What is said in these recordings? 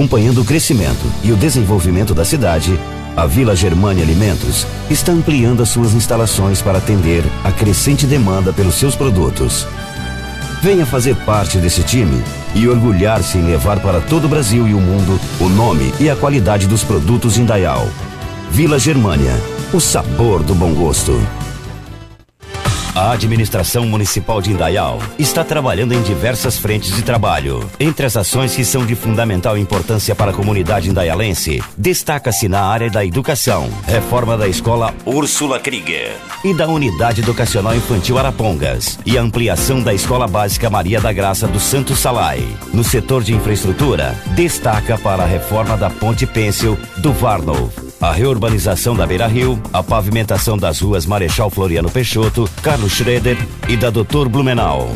Acompanhando o crescimento e o desenvolvimento da cidade, a Vila Germânia Alimentos está ampliando as suas instalações para atender a crescente demanda pelos seus produtos. Venha fazer parte desse time e orgulhar-se em levar para todo o Brasil e o mundo o nome e a qualidade dos produtos Indaial. Vila Germânia, o sabor do bom gosto. A administração municipal de Indaial está trabalhando em diversas frentes de trabalho. Entre as ações que são de fundamental importância para a comunidade indaialense, destaca-se na área da educação, reforma da escola Úrsula Krieger e da Unidade Educacional Infantil Arapongas e ampliação da Escola Básica Maria da Graça do Santo Salai. No setor de infraestrutura, destaca para a reforma da Ponte Pêncil do Varnov a reurbanização da Beira Rio, a pavimentação das ruas Marechal Floriano Peixoto, Carlos Schroeder e da Doutor Blumenau.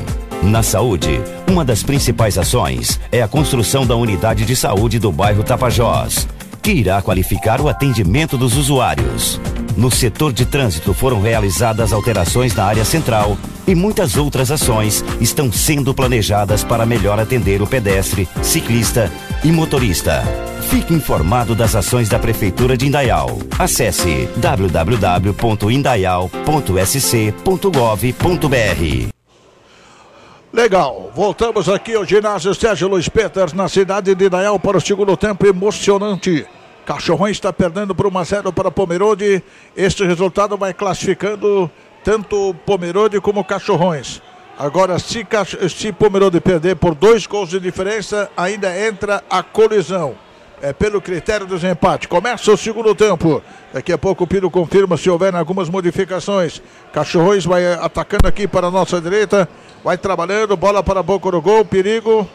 Na saúde, uma das principais ações é a construção da unidade de saúde do bairro Tapajós, que irá qualificar o atendimento dos usuários. No setor de trânsito foram realizadas alterações na área central e muitas outras ações estão sendo planejadas para melhor atender o pedestre, ciclista e motorista. Fique informado das ações da Prefeitura de Indaial. Acesse www.indaial.sc.gov.br. Legal, voltamos aqui ao ginásio Sérgio Luiz Peters na cidade de Indaial para o segundo tempo emocionante. Cachorrão está perdendo por 1 a 0 para Pomerode. Este resultado vai classificando tanto Pomerode como Cachorrões. Agora, se, se Pomerode perder por dois gols de diferença, ainda entra a colisão é, pelo critério do desempate. Começa o segundo tempo. Daqui a pouco o Piro confirma se houver algumas modificações. Cachorrões vai atacando aqui para a nossa direita. Vai trabalhando, bola para a boca do gol, perigo.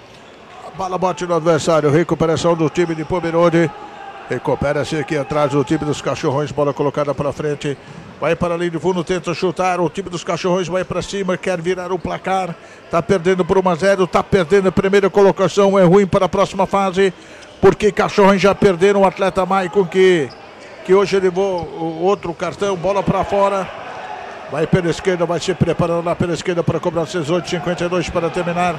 A bola bate no adversário. Recuperação do time de Pomerode. Recupera-se aqui atrás o time dos cachorrões, bola colocada para frente. Vai para a linha de fundo, tenta chutar. O time dos cachorrões vai para cima, quer virar o placar. Está perdendo por 1 a 0, está perdendo a primeira colocação. É ruim para a próxima fase porque Cachorrões já perderam o atleta Maicon que, que hoje levou o outro cartão, bola para fora. Vai pela esquerda, vai se preparando lá pela esquerda para cobrar 18,52 para terminar.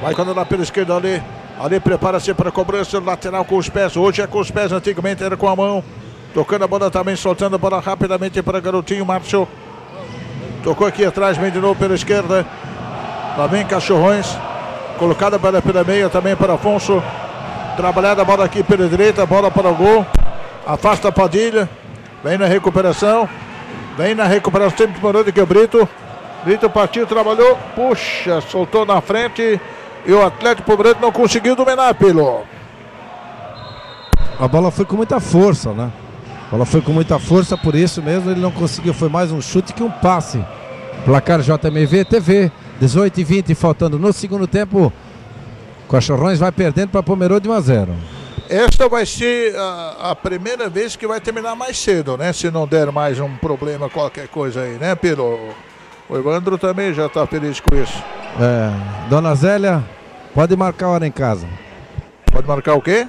Vai quando lá pela esquerda ali. Ali prepara-se para cobrança lateral com os pés. Hoje é com os pés, antigamente era com a mão. Tocando a bola também, soltando a bola rapidamente para Garotinho Márcio. Tocou aqui atrás, vem de novo pela esquerda. Lá vem Cachorrões. Colocada pela, pela meia também para Afonso. Trabalhada a bola aqui pela direita, bola para o gol. Afasta a Padilha. Vem na recuperação. Vem na recuperação, sempre morando que é o Brito. Brito partiu, trabalhou. Puxa, soltou na frente. E o Atlético Pobrete não conseguiu dominar, Pelo. A bola foi com muita força, né? A bola foi com muita força, por isso mesmo ele não conseguiu. Foi mais um chute que um passe. Placar JMV TV, 18 e 20, faltando no segundo tempo. Cachorrões vai perdendo para Pomerode de 1 a 0. Esta vai ser a, a, primeira vez que vai terminar mais cedo, né? Se não der mais um problema, qualquer coisa aí, né, Pelo? O Evandro também já está feliz com isso. É, Dona Zélia, pode marcar a hora em casa. Pode marcar o quê?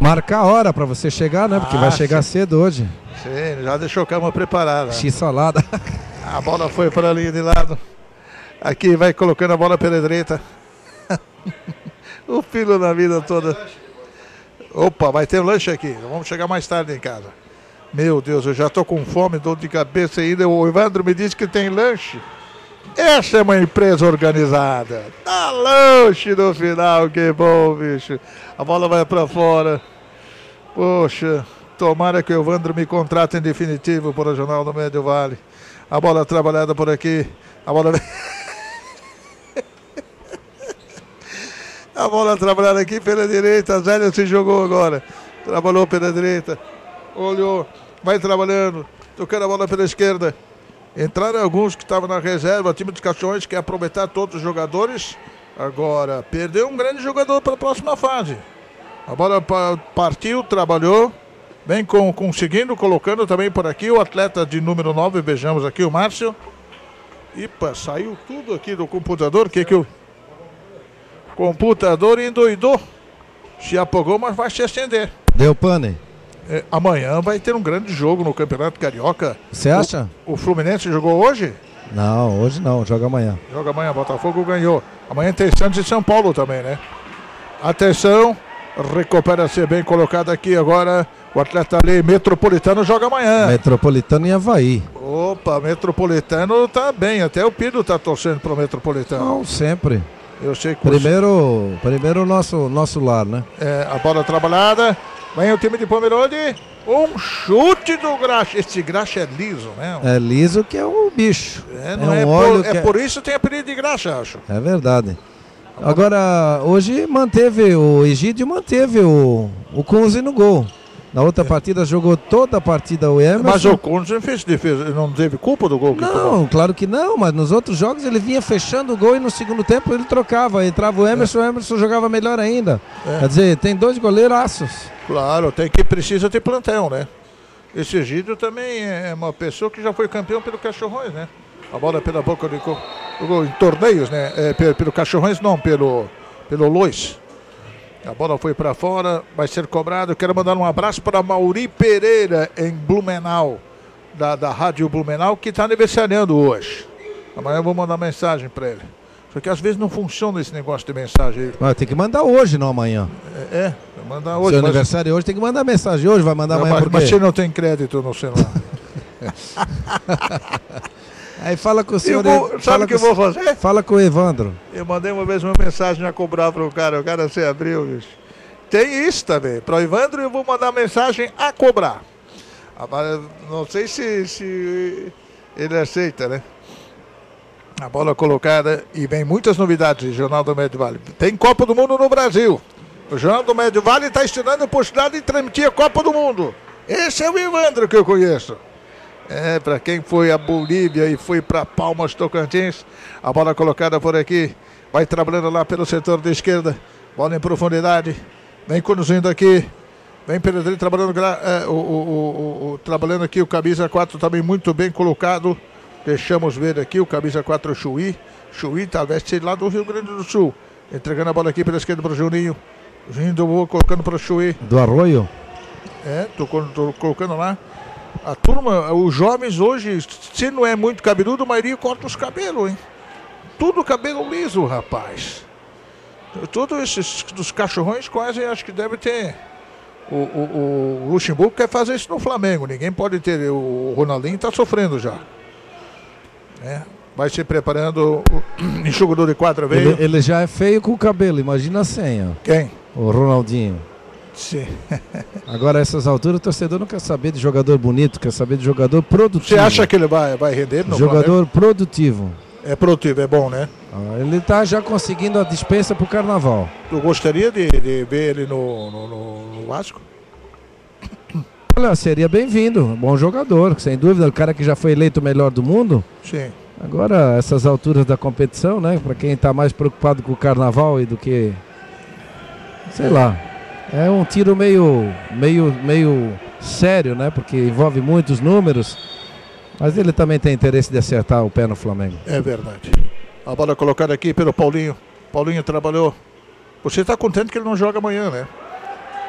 Marcar a hora para você chegar, né? Porque ah, vai chegar sim. cedo hoje. Sim, já deixou a cama preparada. X-salada. A bola foi para a linha de lado. Aqui vai colocando a bola pela direita. o filho da vida toda. Opa, vai ter lanche aqui. Vamos chegar mais tarde em casa. Meu Deus, eu já tô com fome, dor de cabeça ainda. O Evandro me disse que tem lanche. Essa é uma empresa organizada. Dá lanche no final, que bom, bicho. A bola vai para fora. Poxa, tomara que o Evandro me contrate em definitivo para o Jornal do Médio Vale. A bola trabalhada por aqui. A bola. A bola trabalhada aqui pela direita. Zélio se jogou agora. Trabalhou pela direita. Olhou. Vai trabalhando. Tocando a bola pela esquerda. Entraram alguns que estavam na reserva. O time dos Caixões quer aproveitar todos os jogadores. Agora, perdeu um grande jogador para a próxima fase. A bola partiu, trabalhou. Vem com, conseguindo, colocando também por aqui o atleta de número 9. Vejamos aqui o Márcio. Ipa, saiu tudo aqui do computador. O que que eu. Computador endoidou. Se apagou, mas vai se acender. Deu pane. É, amanhã vai ter um grande jogo no Campeonato Carioca. Você acha? O, o, Fluminense jogou hoje? Não, hoje não, joga amanhã. Joga amanhã, Botafogo ganhou. Amanhã tem Santos e São Paulo também, né? Atenção, recupera-se bem colocado aqui agora. O atleta ali metropolitano joga amanhã. Metropolitano e Havaí. Opa, metropolitano tá bem. Até o Pido tá torcendo pro metropolitano. Não, sempre. Eu sei que Primeiro, primeiro o nosso, nosso lar, né? É, a bola trabalhada. Vem o time de Pomerode. Um chute do Graxa. Esse Graxa é liso, né? É liso que é um bicho. É, não um é, por, que é por isso que tem apelido de Graxa, acho. É verdade. Agora, hoje manteve, o Egídio manteve o, o Kunze no gol. Na outra partida jogou toda a partida o Emerson. Mas o Kunze fez defesa. Não teve culpa do gol que tomou. Não, claro que não, mas nos outros jogos ele vinha fechando o gol e no segundo tempo ele trocava. Entrava o Emerson, o Emerson jogava melhor ainda. É. Quer dizer, tem dois goleiraços. Claro, tem que precisa ter plantel, né? Esse Egídio também é uma pessoa que já foi campeão pelo Cachorrões, né? A bola pela boca de gol, do gol em torneios, né? É, pelo, pelo Cachorrões não, pelo pelo Lois. A bola foi para fora, vai ser cobrado. Quero mandar um abraço para Mauri Pereira em Blumenau, da, da Rádio Blumenau, que está aniversariando hoje. Amanhã eu vou mandar mensagem para ele. Só que às vezes não funciona esse negócio de mensagem. Mas tem que mandar hoje, não amanhã. É, é mandar hoje. Seu mas- aniversário é hoje, tem que mandar mensagem hoje, vai mandar Não, amanhã mas, por mas você não tem crédito no celular. Aí fala com o senhor. vou- fala sabe o que eu vou fazer? Fala com o Evandro. Eu mandei uma vez uma mensagem a cobrar para o cara, o cara se abriu, bicho. Tem isso também. Para o Ivandro eu vou mandar mensagem a cobrar. Agora, não sei se, se ele aceita, né? A bola colocada e vem muitas novidades, Jornal do Médio Vale. Tem Copa do Mundo no Brasil. O Jornal do Médio Vale está estudando a possibilidade de transmitir a Copa do Mundo. Esse é o Ivandro que eu conheço. É, para quem foi a Bolívia e foi para Palmas Tocantins, a bola colocada por aqui, vai trabalhando lá pelo setor da esquerda, bola em profundidade, vem conduzindo aqui, vem Pedrinho trabalhando, é, o, o- o- trabalhando aqui, o camisa 4 também muito bem colocado, deixamos ver aqui o camisa 4 Chuí, Chuí talvez seja lá do Rio Grande do Sul, entregando a bola aqui pela esquerda para o Juninho, Juninho do colocando para o Chuí, Do Arroio? é, tô, col- tô colocando lá. A turma, os jovens hoje, se não é muito cabeludo, a maioria corta os cabelos, hein? Tudo cabelo liso, rapaz. Todos esses dos cachorrões quase acho que deve ter. O, o, o Luxemburgo quer fazer isso no Flamengo. Ninguém pode ter. O Ronaldinho está sofrendo já. É, vai se preparando. O enxugador de quadra veio. Ele, ele já é feio com o cabelo, imagina a senha. Quem? O Ronaldinho. Sim. Agora, essas alturas, o torcedor não quer saber de jogador bonito, quer saber de jogador produtivo. Você acha que ele vai, vai render no Flamengo? Jogador produtivo. É produtivo, é bom, né? Ah, Ele tá já conseguindo a dispensa pro carnaval. Tu gostaria de, de ver ele no, no, no- no Vasco? Olha, seria bem-vindo, bom jogador, sem dúvida, o cara que já foi eleito o melhor do mundo. Sim. Agora, essas alturas da competição, né? Para quem está mais preocupado com o carnaval e do que. Sei lá. É um tiro meio, meio, meio sério, né? Porque envolve muitos números. Mas ele também tem interesse de acertar o pé no Flamengo. É verdade. A bola colocada aqui pelo Paulinho. Paulinho trabalhou. Você está contente que ele não joga amanhã, né?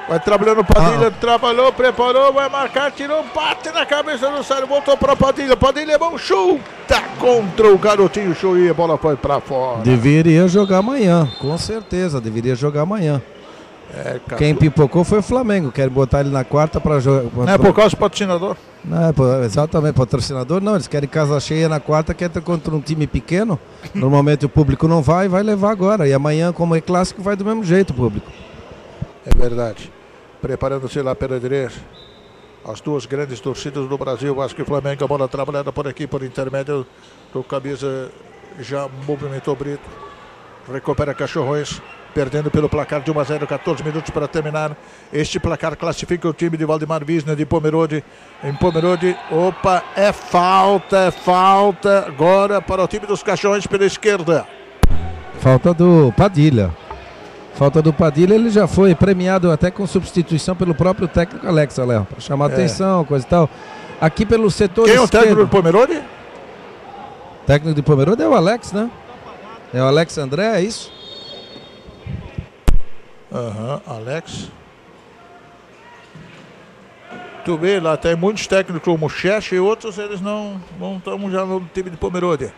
Vai trabalhando Padilha, trabalhou, preparou, vai marcar, tirou, bate na cabeça do Sário, voltou para Padilha. Padilha é bom, chuta contra o garotinho show e a bola foi para fora. Deveria jogar amanhã, com certeza, deveria jogar amanhã. É. Quem pipocou foi o Flamengo, quer botar ele na quarta para jogar. Não é por causa do patrocinador? Não, é, pô, exatamente, patrocinador não, eles querem casa cheia na quarta, quer ter contra um time pequeno. Normalmente o público não vai, vai levar agora. E amanhã, como é clássico, vai do mesmo jeito o público. É verdade. Preparando-se lá pela direita. As duas grandes torcidas do Brasil, Vasco e Flamengo, a bola trabalhada por aqui, por intermédio do camisa, já movimentou Brito. Recupera Cachorrões, perdendo pelo placar de 1 a 0, 14 minutos para terminar. Este placar classifica o time de Valdemar Wisner de Pomerode. Em Pomerode, opa, é falta, é falta agora para o time dos Cachorrões pela esquerda. Falta do Padilha. Falta do Padilha, ele já foi premiado até com substituição pelo próprio técnico Alex, Léo, para chamar É. atenção, coisa e tal. Aqui pelo setor Quem é o esquerdo. técnico do Pomerode? técnico de Pomerode é o Alex, né? É o Alex André, é isso? Aham, Alex. Tu vê, lá tem muitos técnicos como o Cheche e outros, eles não estão já no time de Pomerode.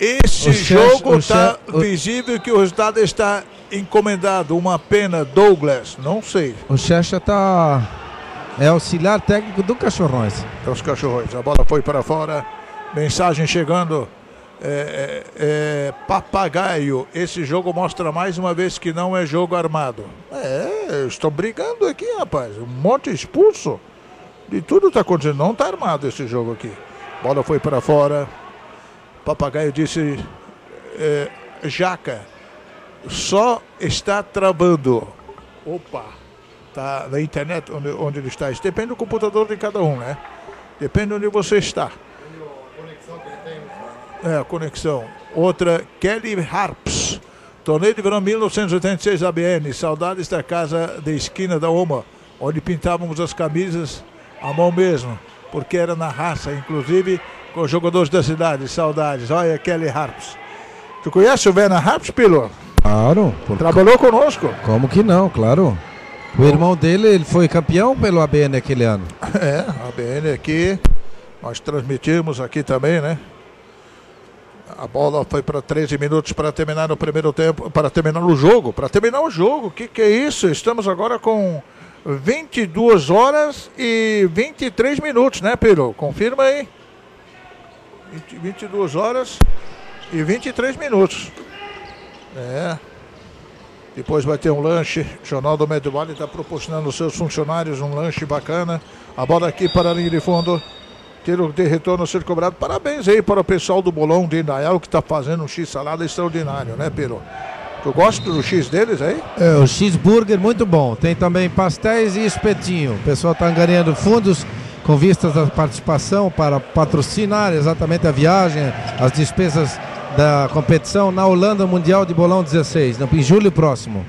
Esse O Cheche- jogo está o- visível que o resultado está encomendado uma pena Douglas? Não sei. O Checha tá é auxiliar técnico do Cachorrões. Os Cachorrões. A bola foi para fora. Mensagem chegando. É, é, é, papagaio, esse jogo mostra mais uma vez que não é jogo armado. É, estão brigando aqui, rapaz. Um monte expulso. De tudo está acontecendo. Não está armado esse jogo aqui. Bola foi para fora. Papagaio disse: é, Jaca, só está travando. Opa, tá na internet onde, onde ele está. Isso depende do computador de cada um, né? Depende onde você está. É, a conexão. Outra, Kelly Harps. Torneio de verão 1986 ABN. Saudades da casa de esquina da Oma, onde pintávamos as camisas à mão mesmo, porque era na raça, inclusive com os jogadores da cidade. Saudades. Olha, Kelly Harps. Tu conhece o Werner Harps, Pilo? Claro. Trabalhou conosco. Como que não, claro. O irmão dele, ele foi campeão pelo ABN aquele ano. É, ABN aqui. Nós transmitimos aqui também, né? A bola foi para 13 minutos para terminar o primeiro tempo, para terminar o jogo, para terminar o jogo. O que, que é isso? Estamos agora com 22 horas e 23 minutos, né, Pedro? Confirma aí. 20, 22 horas e 23 minutos. É. Depois vai ter um lanche. O Jornal do Médio Vale está proporcionando aos seus funcionários um lanche bacana. A bola aqui para a linha de fundo. Tiro de retorno ser cobrado. Parabéns aí para o pessoal do Bolão de Indaial que está fazendo um X-salada extraordinário, né, Pedro? Tu gosta do X deles aí? É, o X-burger muito bom. Tem também pastéis e espetinho. O pessoal está ganhando fundos com vistas à participação para patrocinar exatamente a viagem, as despesas da competição na Holanda Mundial de Bolão 16, em julho próximo.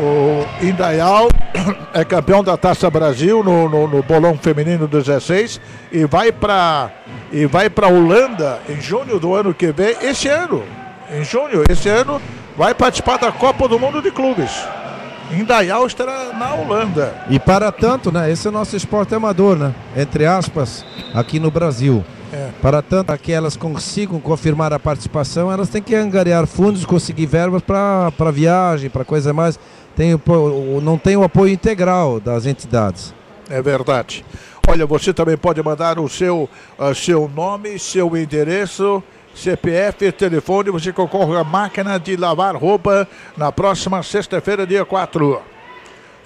O Indaial é campeão da Taça Brasil no, no, no Bolão Feminino 16 e vai para e vai para Holanda em junho do ano que vem, esse ano. Em junho, esse ano, vai participar da Copa do Mundo de Clubes. Indaial estará na Holanda. E para tanto, né? Esse é o nosso esporte amador, né? Entre aspas, aqui no Brasil. É. Para tanto que elas consigam confirmar a participação, elas têm que angariar fundos, conseguir verbas para viagem, para coisa mais. Tem, não tem o apoio integral das entidades. É verdade. Olha, você também pode mandar o seu, uh, seu nome, seu endereço, CPF, telefone. Você concorre à máquina de lavar roupa na próxima sexta-feira, dia 4.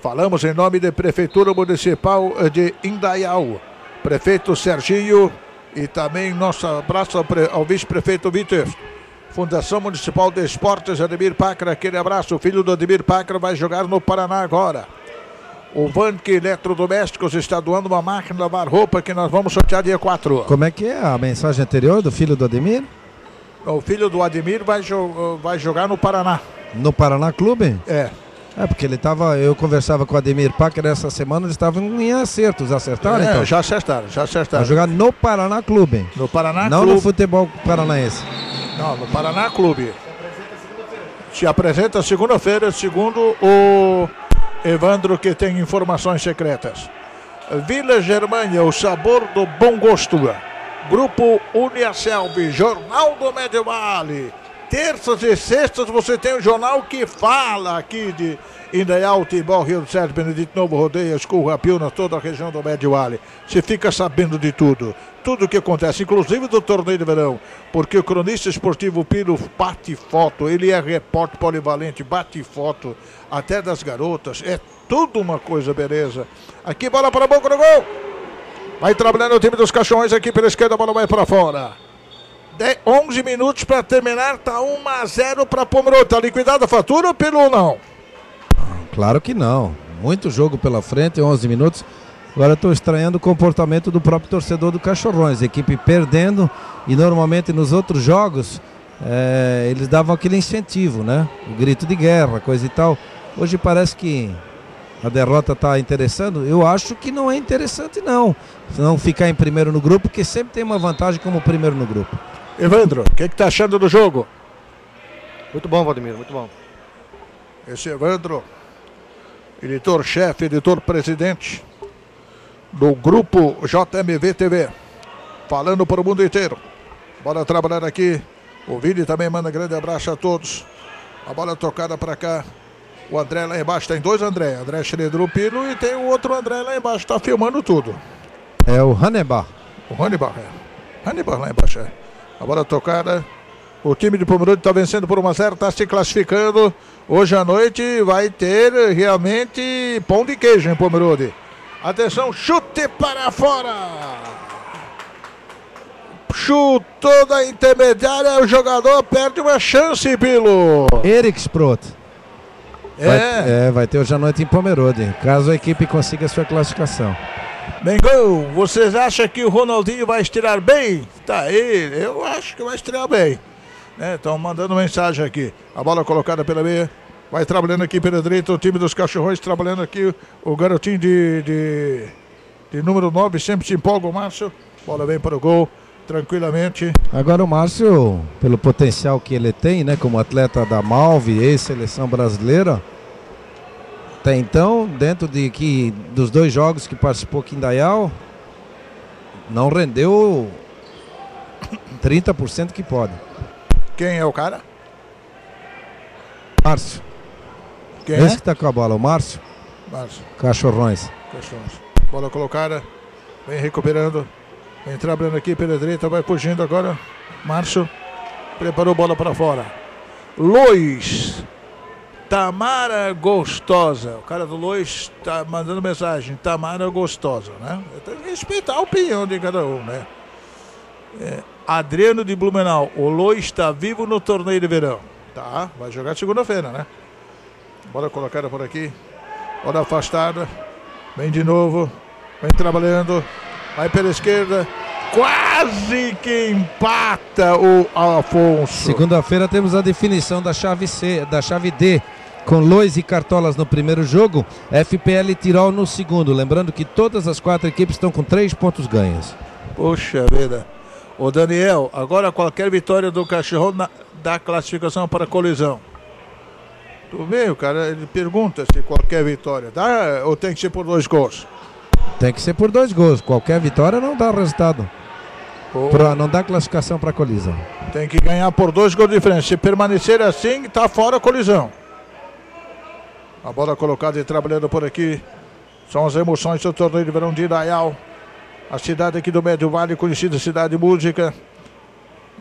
Falamos em nome da Prefeitura Municipal de Indaial. Prefeito Serginho e também nosso abraço ao, vice-prefeito Vitor. Fundação Municipal de Esportes, Ademir Pacra, aquele abraço. O filho do Ademir Pacra vai jogar no Paraná agora. O Vanque Eletrodomésticos está doando uma máquina de lavar roupa que nós vamos sortear dia 4. Como é que é a mensagem anterior do filho do Ademir? O filho do Ademir vai, jo vai jogar no Paraná. No Paraná Clube? É. É, porque ele estava, eu conversava com o Ademir Packer essa semana, eles estavam em acertos, acertaram é, então? já acertaram, já acertaram. Vai jogar no Paraná Clube. No Paraná Não Clube. no futebol paranaense. Não, no Paraná Clube. Se apresenta segunda-feira, segundo o Evandro, que tem informações secretas. Vila Germânia, o sabor do bom gosto. Grupo Uniaselv, Jornal do Medievale terças e sextas você tem o um jornal que fala aqui de Indaial, Timbó, Rio do Sérgio, Benedito Novo, Rodeia, Escurra, Piuna, toda a região do Médio Vale. Você fica sabendo de tudo, tudo o que acontece, inclusive do torneio de verão, porque o cronista esportivo Piro bate foto, ele é repórter polivalente, bate foto até das garotas, é tudo uma coisa beleza. Aqui bola para a boca do gol. Vai trabalhando o time dos cachorros aqui pela esquerda, a bola vai para fora. 11 minutos para terminar, tá 1 a 0 para Pomerode. Tá liquidada a fatura ou pelo não? Claro que não. Muito jogo pela frente, 11 minutos. Agora estou estranhando o comportamento do próprio torcedor do Cachorrões. equipe perdendo e normalmente nos outros jogos é, eles davam aquele incentivo, né? O grito de guerra, coisa e tal. Hoje parece que a derrota está interessando. Eu acho que não é interessante, não. Não ficar em primeiro no grupo, porque sempre tem uma vantagem como primeiro no grupo. Evandro, o que está achando do jogo? Muito bom, Valdemiro, muito bom. Esse Evandro, editor-chefe, editor-presidente do grupo JMV TV, falando para o mundo inteiro. Bora trabalhar aqui. O Vini também manda um grande abraço a todos. A bola tocada para cá. O André lá embaixo. Tem dois André. André Schroeder Pilo e tem o outro André lá embaixo. Tá filmando tudo. É o Hannibal. O Hannibal, é. Hannibal lá embaixo, é. A bola tocada. O time de Pomerode está vencendo por 1 a 0, está se classificando. Hoje à noite vai ter realmente pão de queijo em Pomerode. Atenção, chute para fora. Chutou da intermediária, o jogador perde uma chance, Pilo. Eric Sprott. É. Vai, é, vai ter hoje à noite em Pomerode, caso a equipe consiga a sua classificação. Mengão, vocês acham que o Ronaldinho vai estirar bem? Tá aí, eu acho que vai estirar bem. Estão né? mandando mensagem aqui. A bola colocada pela meia. Vai trabalhando aqui pela direita o time dos cachorrões, trabalhando aqui o garotinho de, de, de número 9, sempre se empolga o Márcio. Bola vem para o gol, tranquilamente. Agora o Márcio, pelo potencial que ele tem, né, como atleta da Malve, ex-seleção brasileira, até então, dentro de que, dos dois jogos que participou Dayal, não rendeu 30% que pode. Quem é o cara? Márcio. Quem Esse é? que tá com a bola, o Márcio. Márcio. Cachorrões. Cachorros. Bola colocada. Vem recuperando. Vem trabalhando aqui pela direita. Vai fugindo agora. Márcio. Preparou bola para fora. Lois. Tamara Gostosa. O cara do Lois tá mandando mensagem. Tamara Gostosa, né? Tem que respeitar a opinião de cada um, né? É, Adriano de Blumenau. O Lois está vivo no torneio de verão. Tá, vai jogar segunda-feira, né? Bola colocada por aqui. Bola afastada. Vem de novo. Vem trabalhando. Vai pela esquerda. Quase que empata o Afonso. Segunda-feira temos a definição da chave C, da chave D, com Lois e Cartolas no primeiro jogo, FPL Tirol no segundo. Lembrando que todas as quatro equipes estão com três pontos ganhos. Poxa vida. Ô Daniel, agora qualquer vitória do Cachorro na, dá classificação para a colisão. Tu vê, o cara ele pergunta se qualquer vitória dá ou tem que ser por dois gols. Tem que ser por dois gols. Qualquer vitória não dá resultado. Pra, não dá classificação para a colisão. tem que ganhar por dois gols de diferença. Se permanecer assim, tá fora a colisão. A bola colocada e trabalhando por aqui. São as emoções do torneio de verão de Iraial. A cidade aqui do Médio Vale, conhecida cidade música.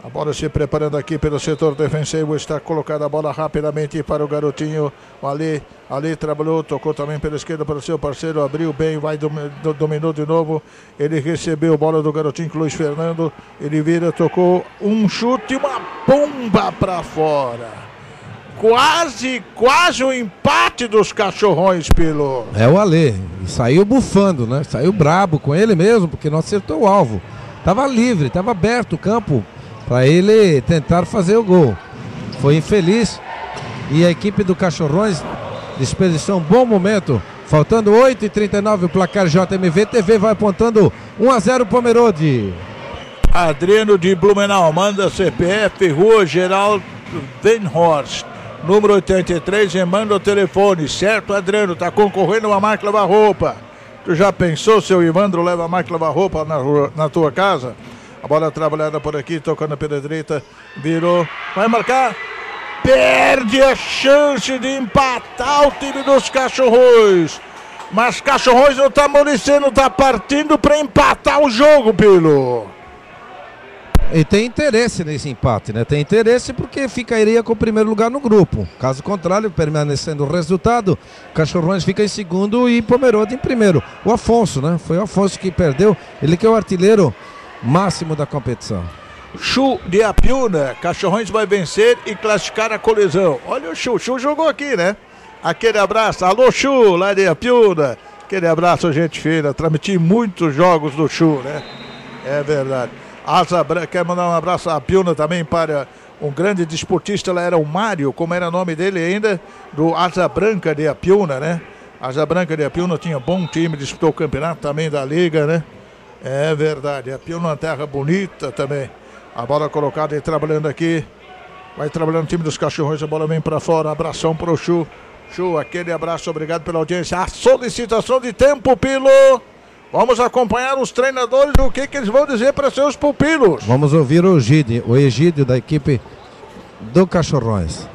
A bola se preparando aqui pelo setor defensivo. Está colocada a bola rapidamente para o garotinho. Ali, Ali trabalhou, tocou também pela esquerda para o seu parceiro. Abriu bem, vai dom- do- dominou de novo. Ele recebeu a bola do garotinho Luiz Fernando. Ele vira, tocou um chute, uma bomba para fora. Quase, quase o empate dos cachorrões, Pilo. É o Alê. E saiu bufando, né? Saiu brabo com ele mesmo, porque não acertou o alvo. Tava livre, tava aberto o campo para ele tentar fazer o gol. Foi infeliz. E a equipe do Cachorrões desperdiçou um bom momento. Faltando 8h39 o placar JMV. TV vai apontando 1 a 0 Pomerode. Adriano de Blumenau, manda CPF, Rua Geraldo Venhorst, número 83, e manda o telefone, certo, Adriano? Tá concorrendo uma marca lavar-roupa. Tu já pensou se o Ivandro leva a marca lavar-roupa na, rua- na tua casa? A bola trabalhada por aqui, tocando pela direita, virou, vai marcar. Perde a chance de empatar o time dos cachorrões. Mas cachorrões não tá amolecendo, tá partindo para empatar o jogo, Pilo. E tem interesse nesse empate, né? Tem interesse porque ficaria com o primeiro lugar no grupo. Caso contrário, permanecendo o resultado, Cachorrões fica em segundo e Pomerode em primeiro. O Afonso, né? Foi o Afonso que perdeu. Ele que é o artilheiro máximo da competição. Chu de Apiúna, Cachorrões vai vencer e classificar a colisão. Olha o Chu, Chu jogou aqui, né? Aquele abraço, alô Chu, lá de Apiúna. Aquele abraço, gente fina. Transmiti muitos jogos do Chu, né? É verdade. Asa Branca, quer mandar um abraço a Apiúna também para um grande desportista, lá era o Mário, como era o nome dele ainda, do Asa Branca de Apiúna, né? Asa Branca de Apiúna tinha bom time, disputou o campeonato também da Liga, né? É verdade, Apiúna é uma terra bonita também. A bola colocada e trabalhando aqui. Vai trabalhando o time dos cachorrões, a bola vem para fora. Abração pro Chu. Chu, aquele abraço, obrigado pela audiência. A solicitação de tempo, Pilo. Vamos acompanhar os treinadores, o que, que eles vão dizer para seus pupilos. Vamos ouvir o Egídio, o Egídio da equipe do Cachorrões.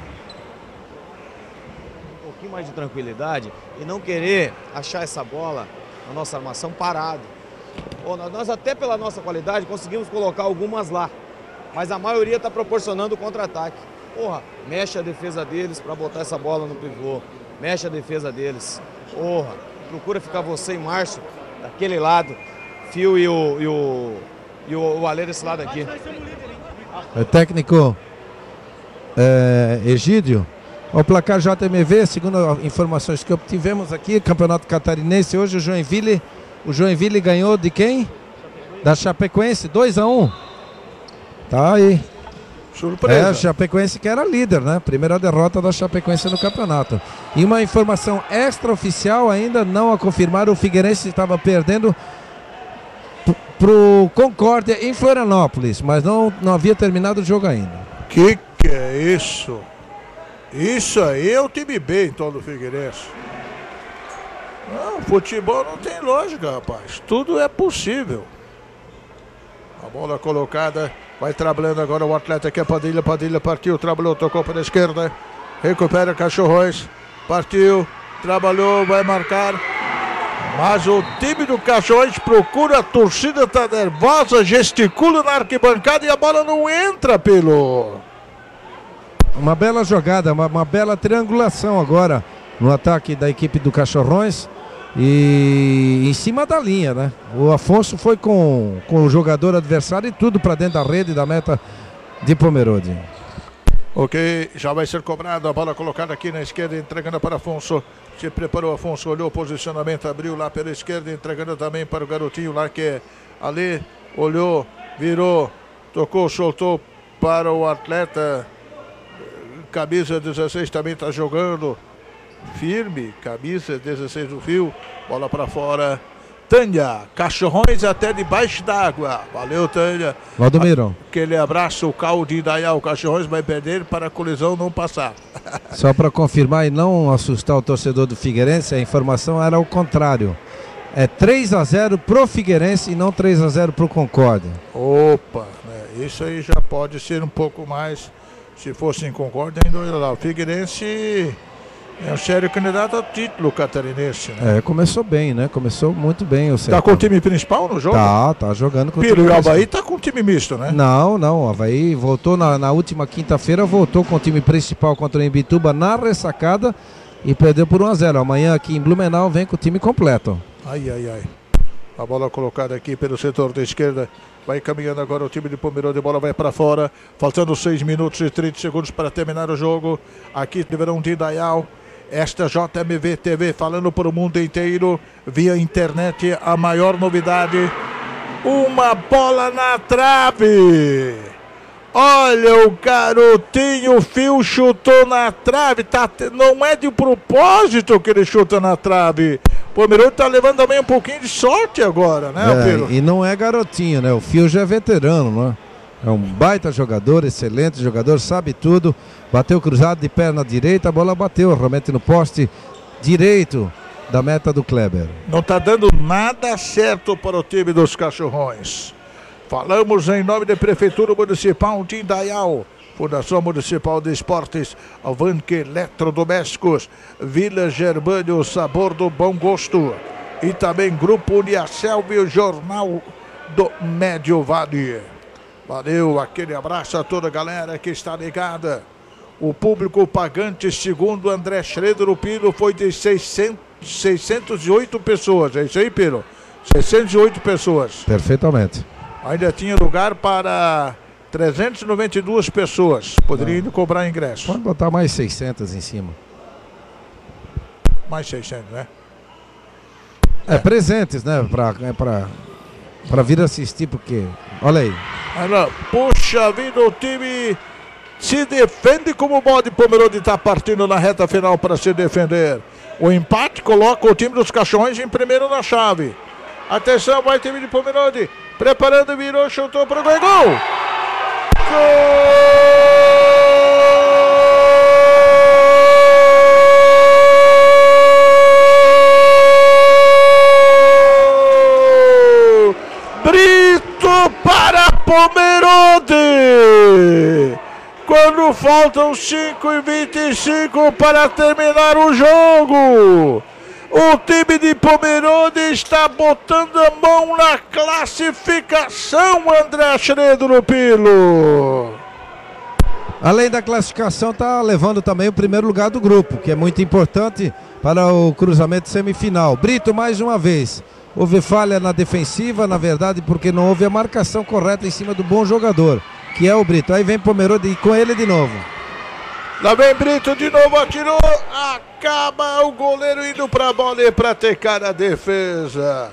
pouquinho mais de tranquilidade e não querer achar essa bola na nossa armação parado. Nós até pela nossa qualidade conseguimos colocar algumas lá, mas a maioria está proporcionando contra-ataque. Porra, mexe a defesa deles para botar essa bola no pivô, mexe a defesa deles. Porra, procura ficar você e Márcio daquele lado, Fio e o, e o, e o, o Ale desse lado aqui. É técnico é, Egídio. O placar JMV, segundo informações que obtivemos aqui, Campeonato Catarinense, hoje o Joinville, o Joinville ganhou de quem? Da Chapecoense, 2 a 1 um. Tá aí. Surpresa. É, a Chapecoense que era líder, né? Primeira derrota da Chapecoense no campeonato. E uma informação extraoficial ainda não a confirmar, o Figueirense estava perdendo pro Concórdia em Florianópolis, mas não, não havia terminado o jogo ainda. Que que é isso? Isso aí é o time B, então, do Figueirense. Não, futebol não tem lógica, rapaz. Tudo é possível. A bola colocada. Vai trabalhando agora o atleta que é Padilha. Padilha partiu, trabalhou, tocou para a esquerda. Recupera Cachorrões. Partiu, trabalhou, vai marcar. Mas o time do Cachorrões procura, a torcida está nervosa, gesticula na arquibancada e a bola não entra pelo. Uma bela jogada, uma, uma bela triangulação agora no ataque da equipe do Cachorrões. E em cima da linha, né? O Afonso foi com, com o jogador adversário e tudo para dentro da rede da meta de Pomerode. Ok, já vai ser cobrado a bola colocada aqui na esquerda, entregando para Afonso. Se preparou Afonso, olhou o posicionamento, abriu lá pela esquerda, entregando também para o garotinho lá que é ali, olhou, virou, tocou, soltou para o atleta camisa 16 também está jogando firme, camisa 16 do fio, bola para fora. Tânia, cachorrões até debaixo d'água. Valeu, Tânia. Valdomiro. Aquele abraço, o carro de Indaial. Cachorrões vai perder para a colisão não passar. Só para confirmar e não assustar o torcedor do Figueirense, a informação era o contrário. É 3 a 0 pro Figueirense e não 3 a 0 pro Concórdia. Opa, né? isso aí já pode ser um pouco mais se fosse em Concórdia, ainda olha lá. O Figueirense é um sério candidato ao título catarinense. Né? É, começou bem, né? Começou muito bem. O tá com o time principal no jogo? Tá, tá jogando com Piro, o time e o Havaí tá com o time misto, né? Não, não. O Havaí voltou na, na última quinta-feira, voltou com o time principal contra o Imbituba na ressacada e perdeu por 1x0. Amanhã aqui em Blumenau vem com o time completo. Ai, ai, ai. A bola colocada aqui pelo setor da esquerda. Vai caminhando agora o time de Pomerode, bola vai para fora. Faltando 6 minutos e 30 segundos para terminar o jogo. Aqui tiverão de Dayal. Esta JMV TV falando para o mundo inteiro via internet. A maior novidade: uma bola na trave. Olha o garotinho, o fio chutou na trave. Tá, não é de propósito que ele chuta na trave. O Pomerode tá levando também um pouquinho de sorte agora, né, é, E não é garotinho, né? O Fio já é veterano, né? É um baita jogador, excelente jogador, sabe tudo. Bateu cruzado de perna direita, a bola bateu realmente no poste direito da meta do Kleber. Não está dando nada certo para o time dos cachorrões. Falamos em nome da Prefeitura Municipal de Indaial. Fundação Municipal de Esportes, Avanque Eletrodomésticos, Vila Germânio, Sabor do Bom Gosto. E também Grupo Uniaselv e o Jornal do Médio Vale. Valeu, aquele abraço a toda a galera que está ligada. O público pagante, segundo André Schroeder, o Piro foi de 600, 608 pessoas. É isso aí, Piro? 608 pessoas. Perfeitamente. Ainda tinha lugar para 392 pessoas poderiam é. cobrar ingresso. Pode botar mais 600 em cima. Mais 600, né? É, é. presentes, né? Pra, pra vir assistir, porque. Olha aí. Olha, puxa vida, o time se defende como bode Pomerode está partindo na reta final para se defender. O empate coloca o time dos Cachorrões em primeiro na chave. Atenção, vai time de Pomerode. Preparando, virou, chutou para o gol. Para Pomerode. Quando falta Faltam 5 e 25 para terminar o jogo. O time de Pomerode está botando a mão na classificação, André Schroeder Pilo. Além da classificação, está levando também o primeiro lugar do grupo, que é muito importante para o cruzamento semifinal. Brito, mais uma vez, houve falha na defensiva, na verdade, porque não houve a marcação correta em cima do bom jogador, que é o Brito. Aí vem Pomerode e com ele de novo. Lá vem Brito de novo, atirou, acaba o goleiro indo para a bola e praticar a defesa.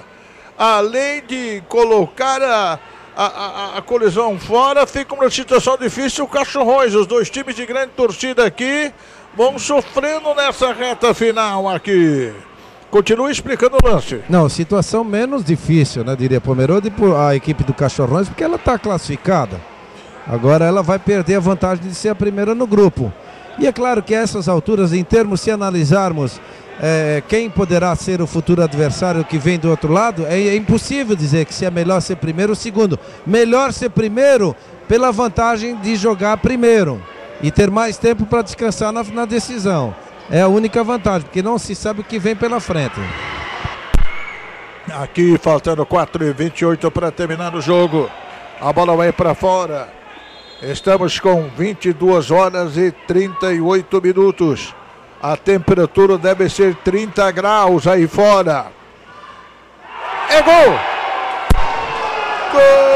Além de colocar a, a, a, a, colisão fora, fica uma situação difícil o Cachorrões. Os dois times de grande torcida aqui vão sofrendo nessa reta final aqui. Continua explicando o lance. Não, situação menos difícil, né? Diria Pomerode, a equipe do Cachorrões, porque ela está classificada. Agora ela vai perder a vantagem de ser a primeira no grupo. E é claro que a essas alturas, em termos, se analisarmos é, quem poderá ser o futuro adversário que vem do outro lado, é, é, impossível dizer que se é melhor ser primeiro ou segundo. Melhor ser primeiro pela vantagem de jogar primeiro e ter mais tempo para descansar na, na decisão. É a única vantagem, porque não se sabe o que vem pela frente. Aqui faltando 4 e 28 para terminar o jogo. A bola vai para fora. Estamos com 22 horas e 38 minutos. A temperatura deve ser 30 graus aí fora. É gol! Gol!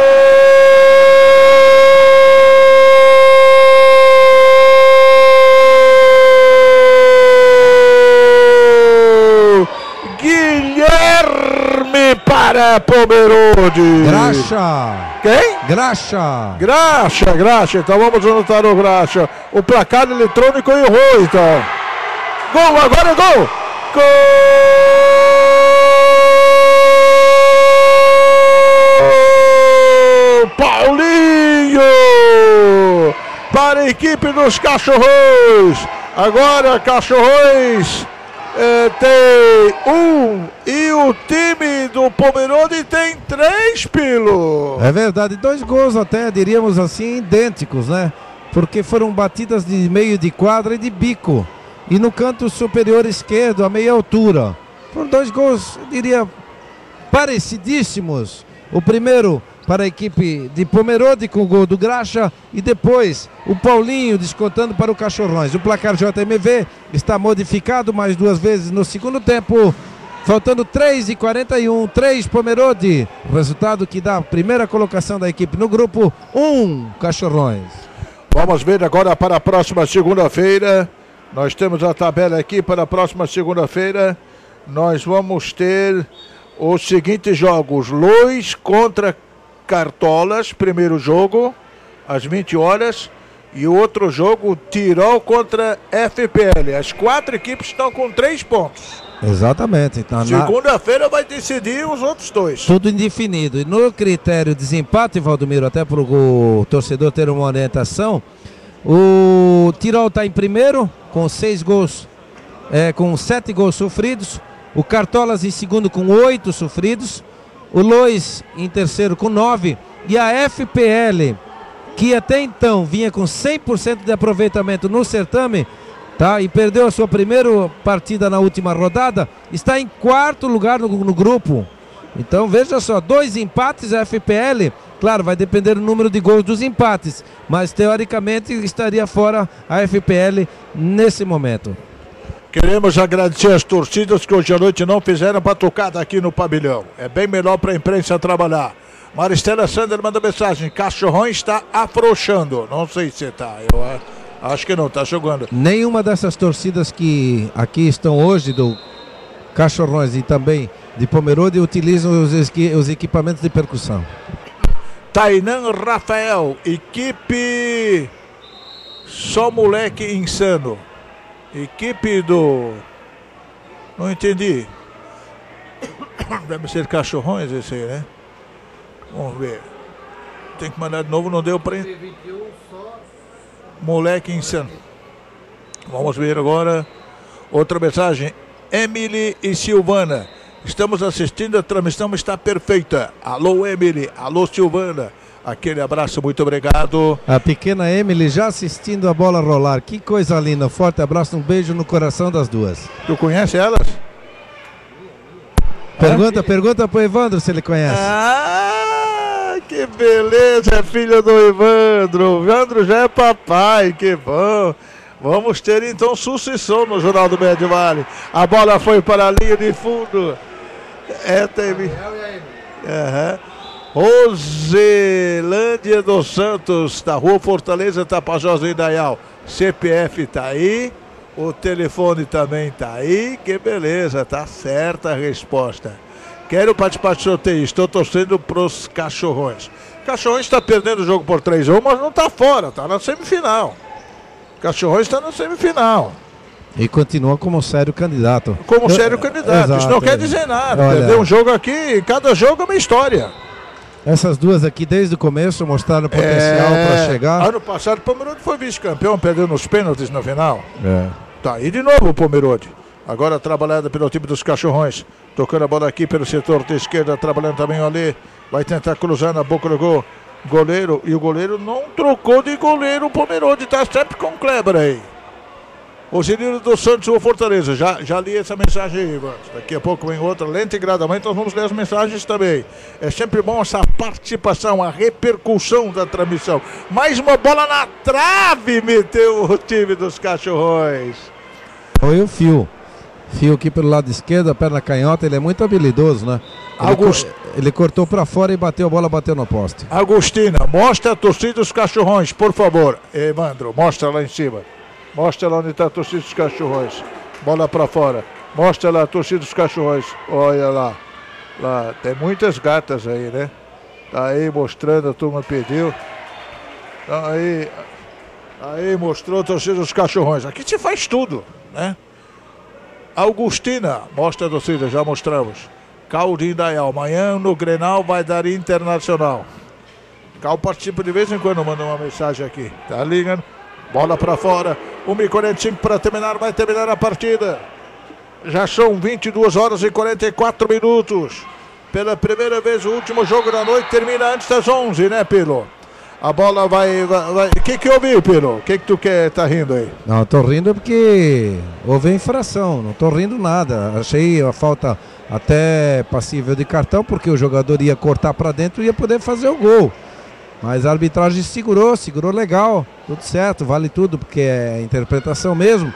Guilherme para Pomerode. Graxa. Quem? Graxa. Graxa, Graxa. Então vamos anotar o Graxa. O placar eletrônico errou, então. Gol, agora é gol! Gol! Paulinho! Para a equipe dos Cachorrões. Agora, Cachorrões é, tem um e o time do Pomerode tem três, Pilo. É verdade, dois gols até, diríamos assim, idênticos, né? Porque foram batidas de meio de quadra e de bico. E no canto superior esquerdo, a meia altura. Foram dois gols, diria, parecidíssimos. O primeiro para a equipe de Pomerode com o gol do Graxa e depois o Paulinho descontando para o Cachorrões. O placar JMV está modificado mais duas vezes no segundo tempo. Faltando 3 e 41, 3 Pomerode. Resultado que dá a primeira colocação da equipe no grupo, 1 um, Cachorrões. Vamos ver agora para a próxima segunda-feira. Nós temos a tabela aqui para a próxima segunda-feira. Nós vamos ter os seguintes jogos: Lois contra Cartolas, primeiro jogo, às 20 horas. E o outro jogo, Tirol contra FPL. As quatro equipes estão com três pontos. Exatamente. Então, Segunda-feira vai decidir os outros dois. Tudo indefinido. E no critério de desempate, Valdomiro, até para o torcedor ter uma orientação, o Tirol está em primeiro, com seis gols, é, com sete gols sofridos. O Cartolas em segundo, com oito sofridos o Lois em terceiro com 9 e a FPL, que até então vinha com 100% de aproveitamento no certame, tá? E perdeu a sua primeira partida na última rodada, está em quarto lugar no, no grupo. Então veja só, dois empates a FPL, claro, vai depender do número de gols dos empates, mas teoricamente estaria fora a FPL nesse momento. Queremos agradecer as torcidas que hoje à noite não fizeram batucada aqui no pavilhão. É bem melhor para a imprensa trabalhar. Maristela Sander manda mensagem: Cachorrão está afrouxando. Não sei se está. Eu acho que não, está jogando. Nenhuma dessas torcidas que aqui estão hoje, do Cachorrões e também de Pomerode, utilizam os, os equipamentos de percussão. Tainan Rafael, equipe só moleque insano. Equipe do. Não entendi. Deve ser cachorrões esse aí, né? Vamos ver. Tem que mandar de novo, não deu para. Moleque insano. Vamos ver agora. Outra mensagem. Emily e Silvana. Estamos assistindo, a transmissão está perfeita. Alô, Emily. Alô, Silvana. Aquele abraço, muito obrigado. A pequena Emily já assistindo a bola rolar. Que coisa linda. Forte abraço, um beijo no coração das duas. Tu conhece elas? Pergunta, pergunta pro Evandro se ele conhece. Ah, que beleza, é filho do Evandro. O Evandro já é papai, que bom. Vamos ter então sucessão no Jornal do Médio Vale. A bola foi para a linha de fundo. É, teve. Aham. Roselândia dos Santos, da Rua Fortaleza, Tapajós e Indaial. CPF tá aí, o telefone também tá aí, que beleza, tá certa a resposta. Quero participar do sorteio, estou torcendo pros cachorrões. Cachorrões está perdendo o jogo por 3 a 1, mas não tá fora, tá na semifinal. Cachorrões está na semifinal. E continua como sério candidato. Como sério candidato. Isso não Exato. quer dizer nada. Olha, Perder um jogo aqui, cada jogo é uma história. Essas duas aqui desde o começo mostraram potencial É, para chegar. Ano passado o Pomerode foi vice-campeão, perdeu nos pênaltis na final. É. Tá aí de novo o Pomerode. Agora trabalhada pelo time dos cachorrões. Tocando a bola aqui pelo setor da esquerda, trabalhando também Ali. Vai tentar cruzar na boca do gol. Goleiro, e o goleiro não trocou de goleiro. O Pomerode tá sempre com o Kleber aí. O Zenildo dos Santos, o Fortaleza. Já, já li essa mensagem aí, Ivan. Daqui a pouco vem outra. Lenta e gradamente nós vamos ler as mensagens também. É sempre bom essa participação, a repercussão da transmissão. Mais uma bola na trave meteu o time dos cachorrões. Foi o Fio. Fio aqui pelo lado esquerdo, a perna canhota, ele é muito habilidoso, né? Ele, Augusto. cor- ele cortou para fora e bateu a bola, bateu no poste. Agostina, mostra a torcida dos cachorrões, por favor. Evandro, mostra lá em cima. Mostra lá onde está a torcida dos cachorrões. Bola para fora. Mostra lá a torcida dos cachorrões. Olha lá. Lá, tem muitas gatas aí, né? Tá aí mostrando, a turma pediu. Tá aí. Aí mostrou a torcida dos cachorrões. Aqui se faz tudo, né? Augustina, mostra a torcida, já mostramos. Caldinho Dayal, amanhã no Grenal vai dar Internacional. Cal participa de vez em quando, manda uma mensagem aqui. Tá ligando? Bola pra fora. 1h45 para terminar, vai terminar a partida. Já são 22 horas e 44 minutos. Pela primeira vez, o último jogo da noite termina antes das 11, né, Pilo? A bola vai. O que que ouviu, Pilo? O que que tu quer? Tá rindo aí? Não, tô rindo porque houve infração, não tô rindo nada. Achei a falta até passível de cartão, porque o jogador ia cortar para dentro e ia poder fazer o gol. Mas a arbitragem segurou, segurou legal, tudo certo, vale tudo, porque é interpretação mesmo.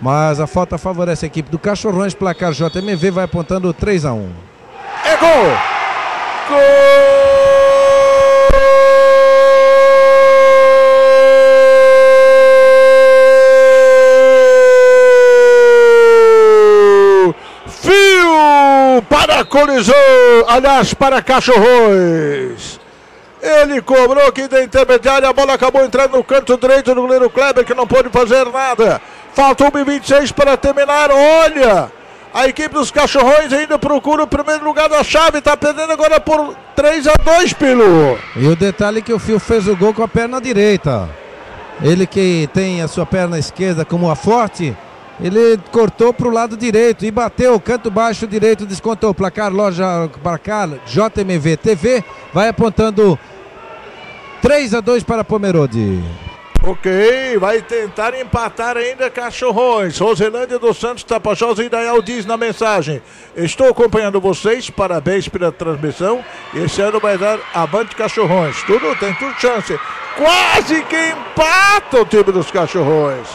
Mas a falta favorece a equipe do Cachorrões, placar JMV vai apontando 3 a 1 É gol! Gol! Fio para colisão, aliás, para Cachorrões. Ele cobrou aqui da intermediária, a bola acabou entrando no canto direito do goleiro Kleber, que não pôde fazer nada. Falta 1,26 para terminar. Olha, a equipe dos Cachorrões ainda procura o primeiro lugar da chave. Está perdendo agora por 3 a 2 Pilu. E o detalhe é que o Fio fez o gol com a perna direita. Ele que tem a sua perna esquerda como a forte, ele cortou para o lado direito e bateu o canto baixo direito, descontou. Placar loja, placar JMV TV vai apontando 3 a 2 para Pomerode. Ok, vai tentar empatar ainda Cachorrões. Roselândia dos Santos, Tapajós e Dayal diz na mensagem: Estou acompanhando vocês, parabéns pela transmissão. Esse ano vai dar avante Cachorrões. Tudo tem tudo chance. Quase que empata o time dos Cachorrões.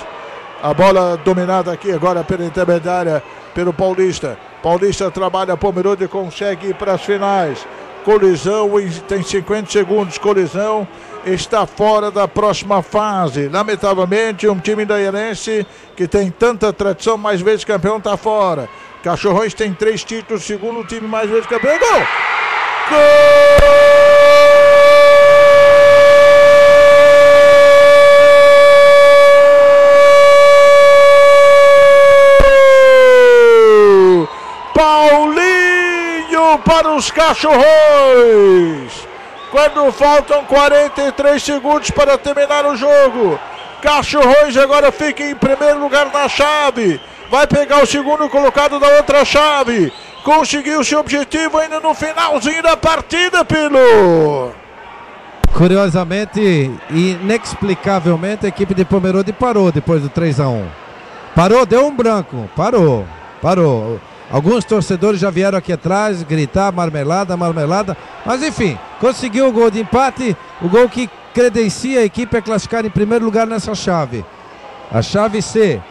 A bola dominada aqui agora pela intermediária, pelo Paulista. Paulista trabalha, Pomerode consegue ir para as finais. Colisão em- tem 50 segundos. Colisão está fora da próxima fase. Lamentavelmente, um time dairense que tem tanta tradição, mais vezes campeão, está fora. Cachorrões tem três títulos, segundo time mais vezes campeão. Gol! Gol! Paulinho para os cachorrões. Quando faltam 43 segundos para terminar o jogo. Cachorrões agora fica em primeiro lugar na chave. Vai pegar o segundo colocado da outra chave. Conseguiu seu objetivo ainda no finalzinho da partida, Pilo. Curiosamente inexplicavelmente a equipe de Pomerode parou depois do 3 a 1 Parou, deu um branco, parou, parou. Alguns torcedores já vieram aqui atrás gritar marmelada, marmelada, mas enfim, conseguiu o gol de empate, o gol que credencia a equipe a classificar em primeiro lugar nessa chave. A chave C.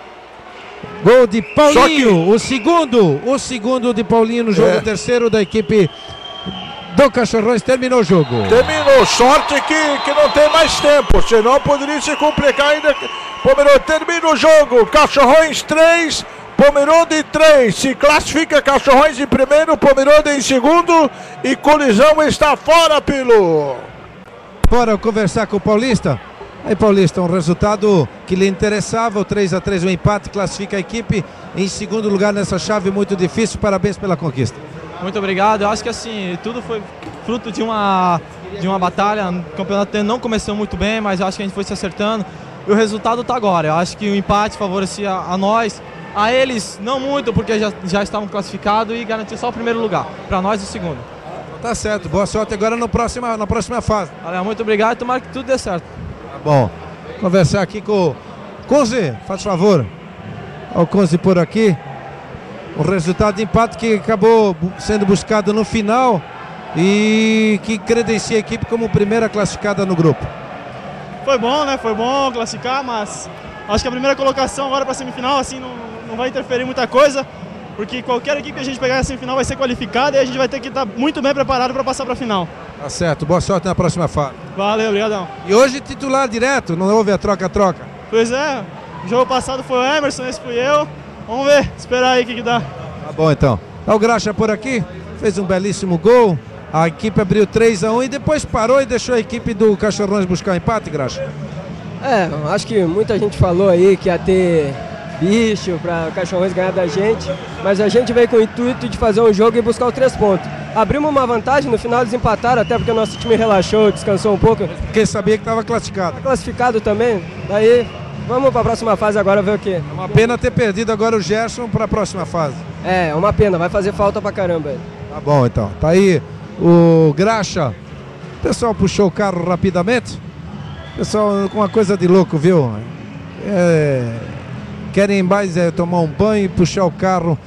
Gol de Paulinho, que... o segundo, o segundo de Paulinho no jogo é. terceiro da equipe do Cachorrões. Terminou o jogo. Terminou, sorte que, que não tem mais tempo, senão poderia se complicar ainda. Pomerode termina o jogo, Cachorrões 3, Pomerode 3. Se classifica Cachorrões em primeiro, Pomerode em segundo e Colisão está fora, Pilo. Bora conversar com o Paulista. Aí, Paulista, um resultado que lhe interessava, o 3 a 3 o empate, classifica a equipe em segundo lugar nessa chave muito difícil. Parabéns pela conquista. Muito obrigado. Eu acho que assim, tudo foi fruto de uma, de uma batalha. O campeonato não começou muito bem, mas eu acho que a gente foi se acertando. E o resultado está agora. Eu acho que o empate favorecia a nós. A eles, não muito, porque já, já estavam classificados e garantiu só o primeiro lugar. Para nós, o segundo. Tá certo. Boa sorte agora no próxima, na próxima fase. Valeu, muito obrigado. Tomara que tudo dê certo. Tá bom. Conversar aqui com o Conze, faz favor. Olha o Conze por aqui. O resultado de empate que acabou sendo buscado no final e que credencia a equipe como primeira classificada no grupo. Foi bom, né? Foi bom classificar, mas acho que a primeira colocação agora para a semifinal assim não, não vai interferir muita coisa porque qualquer equipe que a gente pegar na semifinal vai ser qualificada e a gente vai ter que estar muito bem preparado para passar para a final. Tá certo, boa sorte na próxima fase. Valeu, obrigadão. E hoje titular direto, não houve a troca-troca? Pois é, o jogo passado foi o Emerson, esse fui eu. Vamos ver, esperar aí o que, que dá. Tá bom então. Tá o Graxa por aqui, fez um belíssimo gol. A equipe abriu 3 a 1 e depois parou e deixou a equipe do Cachorrões buscar empate, Graxa. É, acho que muita gente falou aí que ia ter bicho para o Cachorrões ganhar da gente, mas a gente veio com o intuito de fazer um jogo e buscar os três pontos. Abrimos uma vantagem, no final eles empataram, até porque o nosso time relaxou, descansou um pouco. Porque sabia que estava classificado. Tá classificado também, daí vamos para a próxima fase agora ver o quê. É uma pena ter perdido agora o Gerson para a próxima fase. É, é uma pena, vai fazer falta pra caramba. Tá bom então, tá aí o Graxa. O pessoal puxou o carro rapidamente. Pessoal, com uma coisa de louco, viu? É querem mais é, tomar um banho e puxar o carro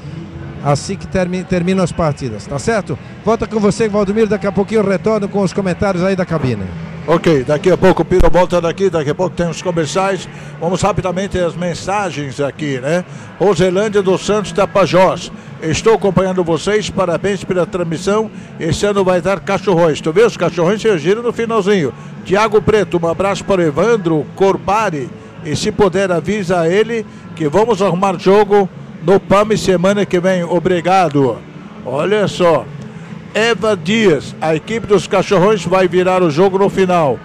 assim que termina, terminam as partidas, tá certo? Volta com você, Valdomiro, daqui a pouquinho eu retorno com os comentários aí da cabine. Ok, daqui a pouco o Piro volta daqui, daqui a pouco tem os comerciais. Vamos rapidamente as mensagens aqui, né? Roselândia dos Santos Tapajós. Estou acompanhando vocês, parabéns pela transmissão. Esse ano vai dar cachorrões. Tu vê os cachorrões surgiram no finalzinho. Tiago Preto, um abraço para o Evandro Corbari. E se puder, avisa ele que vamos arrumar jogo no PAM semana que vem. Obrigado. Olha só. Eva Dias, a equipe dos cachorrões vai virar o jogo no final.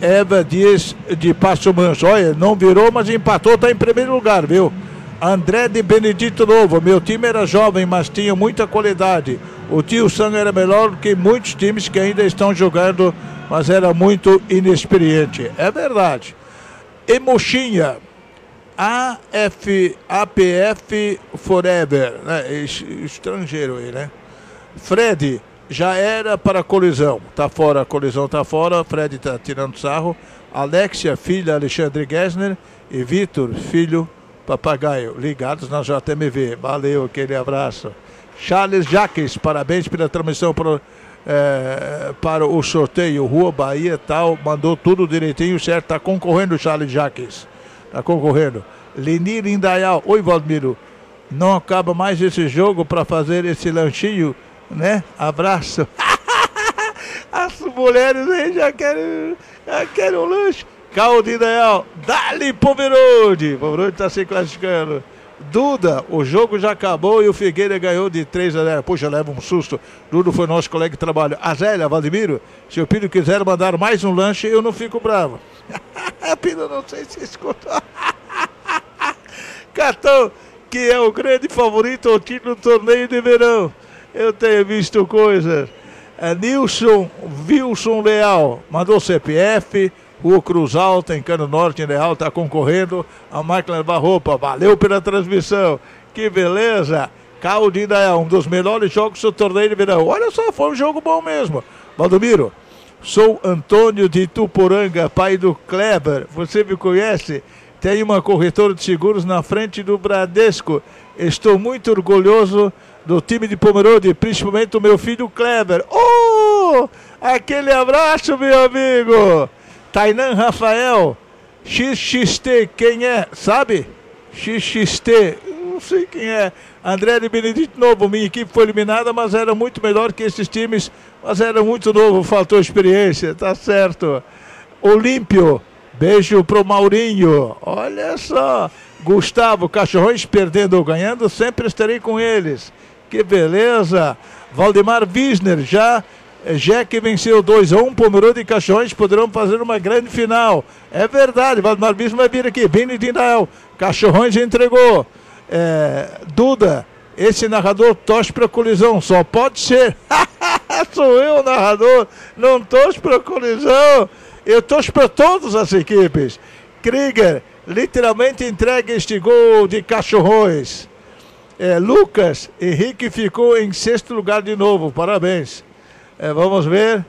Eva Dias de Passo Manso. Olha, não virou, mas empatou, está em primeiro lugar, viu? André de Benedito Novo. Meu time era jovem, mas tinha muita qualidade. O tio Sam era melhor que muitos times que ainda estão jogando, mas era muito inexperiente. É verdade. Emochinha. AF, APF Forever, né? estrangeiro aí, né? Fred, já era para colisão, tá fora, colisão tá fora, Fred tá tirando sarro. Alexia, filha Alexandre Gessner e Vitor, filho papagaio, ligados na JMV. Valeu, aquele abraço. Charles Jaques, parabéns pela transmissão para, é, para o sorteio. Rua Bahia tal, mandou tudo direitinho, certo? Tá concorrendo, Charles Jaques. Tá concorrendo. Lenir Indaial. Oi, Valdemiro. Não acaba mais esse jogo para fazer esse lanchinho, né? Abraço. As mulheres aí já querem, já querem um lanche. Caldo Indaial. Dali Pomerode. Pomerode está se classificando. Duda, o jogo já acabou e o Figueira ganhou de 3 a 0. Puxa, leva um susto. Duda foi nosso colega de trabalho. A Zélia, Valdemiro, se o Pino quiser mandar mais um lanche, eu não fico bravo. Pino, não sei se escutou. Catão, que é o grande favorito ao título do torneio de verão. Eu tenho visto coisas. É Nilson Wilson Leal mandou CPF. O Cruz Alta, em Cano Norte, em Leal, está concorrendo a máquina levar roupa. Valeu pela transmissão. Que beleza! Caldina é um dos melhores jogos do torneio de verão. Olha só, foi um jogo bom mesmo. Valdomiro, Sou Antônio de Tuporanga, pai do Kleber. Você me conhece? Tem uma corretora de seguros na frente do Bradesco. Estou muito orgulhoso do time de Pomerode, principalmente o meu filho Kleber. Oh! Aquele abraço, meu amigo! Tainan Rafael, XXT, quem é? Sabe? XXT, não sei quem é. André de Benedito Novo, minha equipe foi eliminada, mas era muito melhor que esses times, mas era muito novo, faltou experiência, tá certo. Olímpio, beijo pro Maurinho. Olha só, Gustavo, cachorrões perdendo ou ganhando, sempre estarei com eles. Que beleza. Valdemar Wisner, já que venceu 2 a 1 um, Pomerode e Caixões poderão fazer uma grande final. É verdade, Valdemar Bispo vai vir aqui. Bini Dindael, Cachorrões entregou. É, Duda, esse narrador torce para colisão, só pode ser. Sou eu o narrador, não torço para colisão. Eu torço para todas as equipes. Krieger, literalmente entrega este gol de Cachorrões. É, Lucas, Henrique ficou em sexto lugar de novo, parabéns. É, vamos ver.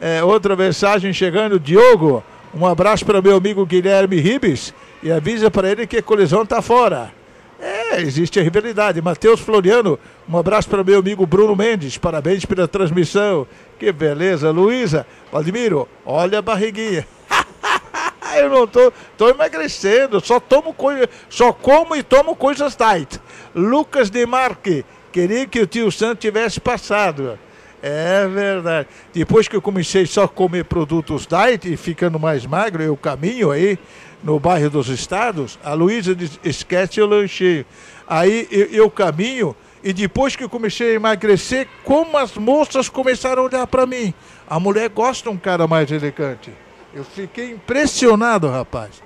É, outra mensagem chegando. Diogo, um abraço para meu amigo Guilherme Ribes e avisa para ele que a colisão está fora. É, existe a rivalidade. Matheus Floriano, um abraço para meu amigo Bruno Mendes. Parabéns pela transmissão. Que beleza. Luísa, Valdemiro, olha a barriguinha. Eu não tô, tô emagrecendo, só tomo coisa, só como e tomo coisas tight. Lucas Demarque, queria que o tio Santo tivesse passado. É verdade. Depois que eu comecei só a comer produtos diet e ficando mais magro, eu caminho aí no bairro dos Estados, a Luísa diz, esquece o lanchinho. Aí eu, eu, caminho e depois que eu comecei a emagrecer, como as moças começaram a olhar para mim. A mulher gosta de um cara mais elegante. Eu fiquei impressionado, rapaz.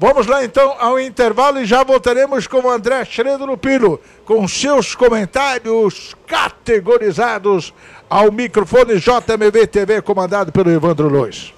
Vamos lá então ao intervalo e já voltaremos com o André Schroeder Pilo, com seus comentários categorizados ao microfone JMV TV, comandado pelo Evandro Lois.